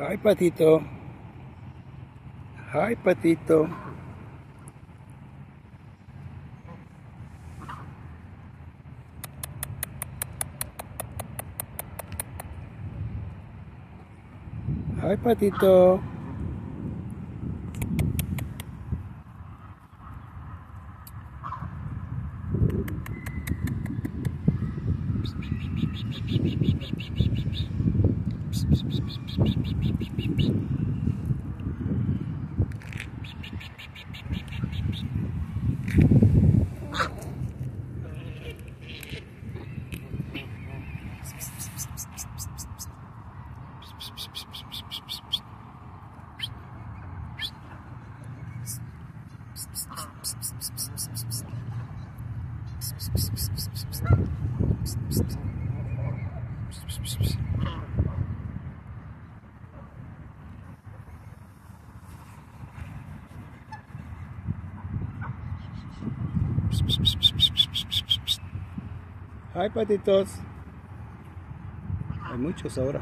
Hi, Patito. Hi, Patito. Hi, Patito. Hi, patitos. Hay muchos ahora.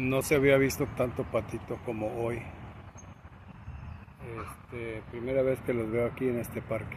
No se había visto tanto patito como hoy. Este, primera vez que los veo aquí en este parque.